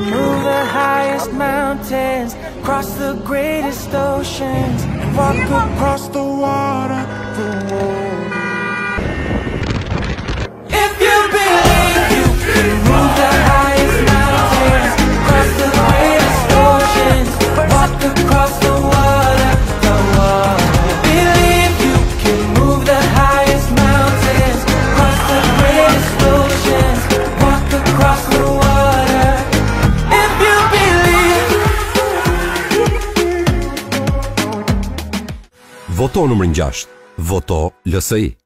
Through the highest mountains, cross the greatest oceans, walk across the water. Voto nëmër 6. Voto LSI.